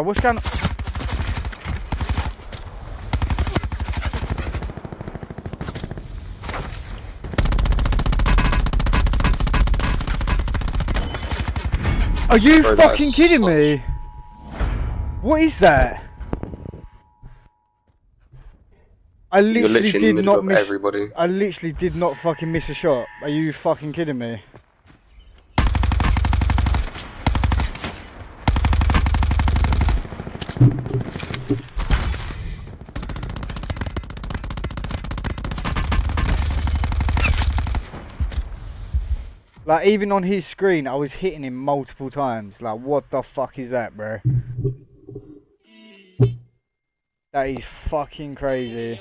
Bro, what's going on? Are you Bro, fucking kidding such- me? What is that? I literally literally did not miss. everybody. I literally did not fucking miss a shot. Are you fucking kidding me? Like even on his screen, I was hitting him multiple times. Like, what the fuck is that, bro? That is fucking crazy.